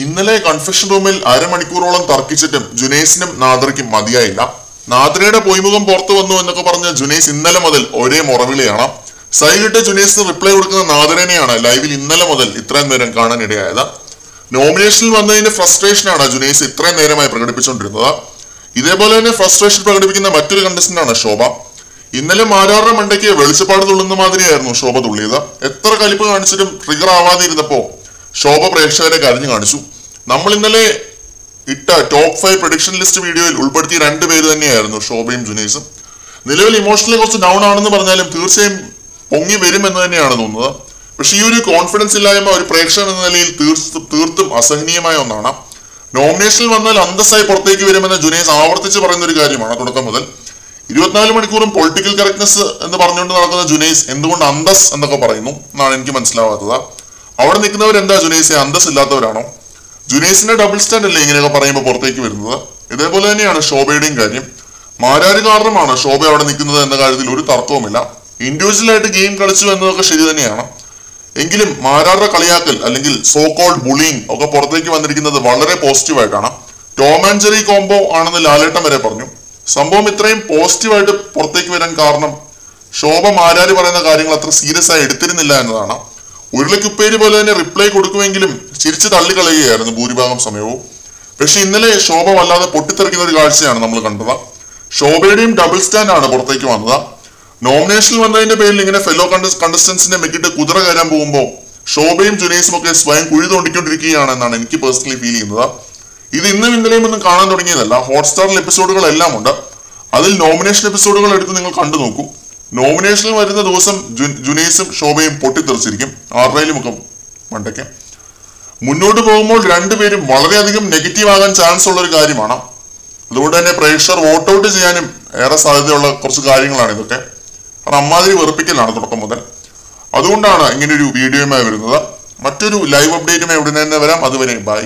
ഇന്നലെ കൺഫെഷൻ റൂമിൽ അരമണിക്കൂറോളം തർക്കിച്ചിട്ടും ജുനേസിനും നാദ്രയ്ക്കും മതിയായില്ല. നാദ്രയുടെ പൊയ്മുഖം പുറത്തു വന്നു എന്നൊക്കെ പറഞ്ഞ ജുനേസ് ഇന്നലെ മുതൽ ഒരേ മുറവിളിയാണ്. സൈകിട്ട് ജുനേസിന് റിപ്ലൈ കൊടുക്കുന്ന നാദ്രനെയാണ് ലൈവിൽ ഇന്നലെ മുതൽ ഇത്രയും നേരം കാണാനിടയായത്. നോമിനേഷനിൽ വന്നതിന്റെ ഫ്രസ്ട്രേഷനാണ് ജുനേസ് ഇത്രയും നേരമായി പ്രകടിപ്പിച്ചുകൊണ്ടിരുന്നത് ഇതേപോലെ തന്നെ ഫ്രസ്ട്രേഷൻ പ്രകടിപ്പിക്കുന്ന മറ്റൊരു കണ്ടസ്റ്റന്റാണ് ശോഭ. ഇന്നലെ മാരാറുടെ മണ്ടയ്ക്ക് വെളിച്ചപ്പാട് തുള്ളുന്ന മാതിരിയായിരുന്നു ശോഭ തുള്ളിയത്. എത്ര കലിപ്പ് കാണിച്ചിട്ടും ട്രിഗർ ആവാതെ ഇരുന്നപ്പോ ശോഭ പ്രേക്ഷകരെ കരഞ്ഞു കാണിച്ചു. നമ്മൾ ഇന്നലെ ഇട്ട ടോപ്പ് ഫൈവ് പ്രൊഡിക്ഷൻ ലിസ്റ്റ് വീഡിയോയിൽ ഉൾപ്പെടുത്തിയ രണ്ട് പേര് തന്നെയായിരുന്നു ശോഭയും ജുനൈസും. നിലവിൽ ഇമോഷണലി കുറച്ച് ഡൗൺ ആണെന്ന് പറഞ്ഞാലും തീർച്ചയായും പൊങ്ങി വരും എന്ന് തന്നെയാണ് തോന്നുന്നത്. പക്ഷെ ഈ ഒരു കോൺഫിഡൻസ് ഇല്ലായ്മ ഒരു പ്രേക്ഷകൻ എന്ന നിലയിൽ തീർത്തും അസഹനീയമായ ഒന്നാണ്. നോമിനേഷനിൽ വന്നാൽ അന്തസ്സായി പുറത്തേക്ക് വരുമെന്ന് ജുനൈസ് ആവർത്തിച്ച് പറയുന്ന ഒരു കാര്യമാണ് തുടക്കം മുതൽ. ഇരുപത്തിനാല് മണിക്കൂറും പൊളിറ്റിക്കൽ കറക്റ്റ്നെസ് എന്ന് പറഞ്ഞുകൊണ്ട് നടക്കുന്ന ജുനൈസ് എന്തുകൊണ്ട് അന്തസ് എന്നൊക്കെ പറയുന്നു എന്നാണ് എനിക്ക് മനസ്സിലാവാത്തത്. അവിടെ നിൽക്കുന്നവർ എന്താ ജുനൈസെ? അന്തസ് ഇല്ലാത്തവരാണോ ജുനൈസിന്റെ ഡബിൾ സ്റ്റാൻഡ് അല്ലേ ഇങ്ങനെയൊക്കെ പറയുമ്പോൾ പുറത്തേക്ക് വരുന്നത്? ഇതേപോലെ തന്നെയാണ് ശോഭയുടെയും കാര്യം. മാരാര് കാരണമാണ് ശോഭ അവിടെ നിൽക്കുന്നത് എന്ന കാര്യത്തിൽ ഒരു തർക്കവുമില്ല. ഇൻഡിവിജ്വൽ ആയിട്ട് ഗെയിം കളിച്ചു എന്നതൊക്കെ ശരി തന്നെയാണ്. എങ്കിലും മാരാരുടെ കളിയാക്കൽ അല്ലെങ്കിൽ സോ കോൾഡ് ബുളിങ് ഒക്കെ പുറത്തേക്ക് വന്നിരിക്കുന്നത് വളരെ പോസിറ്റീവായിട്ടാണ് ടോം ആൻഡ് ജെറി കോംബോ ആണെന്ന് ലാലേട്ടൻ വരെ പറഞ്ഞു. സംഭവം ഇത്രയും പോസിറ്റീവായിട്ട് പുറത്തേക്ക് വരാൻ കാരണം ശോഭ മാരാരി പറയുന്ന കാര്യങ്ങൾ അത്ര സീരിയസ് ആയി എടുത്തിരുന്നില്ല എന്നതാണ്. ഉരുളക്കുപ്പേരി പോലെ തന്നെ റിപ്ലൈ കൊടുക്കുമെങ്കിലും ചിരിച്ചു തള്ളിക്കളയുകയായിരുന്നു ഭൂരിഭാഗം സമയവും. പക്ഷെ ഇന്നലെ ശോഭ വല്ലാതെ പൊട്ടിത്തെറിക്കുന്ന ഒരു കാഴ്ചയാണ് നമ്മൾ കണ്ടത്. ശോഭയുടെയും ഡബിൾ സ്റ്റാൻഡ് ആണ് പുറത്തേക്ക് വന്നത്. നോമിനേഷനിൽ വന്നതിന്റെ പേരിൽ ഇങ്ങനെ ഫെലോ കണ്ടസ്റ്റൻസിനെ മെക്കിട്ട് കുതിര കയറാൻ പോകുമ്പോൾ ശോഭയും ജുനൈസും ഒക്കെ സ്വയം കുഴി തോണ്ടിക്കൊണ്ടിരിക്കുകയാണ് എന്നാണ് എനിക്ക് പേഴ്സണലി ഫീൽ ചെയ്യുന്നത്. ഇത് ഇന്നും ഇന്നലെയും ഒന്നും കാണാൻ തുടങ്ങിയതല്ല. ഹോട്ട്സ്റ്റാറിൽ എപ്പിസോഡുകളെല്ലാം ഉണ്ട്. അതിൽ നോമിനേഷൻ എപ്പിസോഡുകൾ എടുത്ത് നിങ്ങൾ കണ്ടു നോക്കൂ നോമിനേഷനിൽ വരുന്ന ദിവസം ജുനൈസും ശോഭയും പൊട്ടിത്തെറിച്ചിരിക്കും. ആറായാലും ഒക്കെ മണ്ടയ്ക്ക്. മുന്നോട്ട് പോകുമ്പോൾ രണ്ടുപേരും വളരെയധികം നെഗറ്റീവ് ആകാൻ ചാൻസ് ഉള്ള ഒരു കാര്യമാണ്. അതുകൊണ്ട് തന്നെ പ്രേക്ഷകർ വോട്ട് ഔട്ട് ചെയ്യാനും ഏറെ സാധ്യതയുള്ള കുറച്ച് കാര്യങ്ങളാണ് ഇതൊക്കെ. കാരണം അമ്മാതിരി വെറുപ്പിക്കലാണ് തുടക്കം മുതൽ. അതുകൊണ്ടാണ് ഇങ്ങനെ ഒരു വീഡിയോയുമായി വരുന്നത്. മറ്റൊരു ലൈവ് അപ്ഡേറ്റുമായി ഉടനെ തന്നെ വരാം. അതുവരെ ബൈ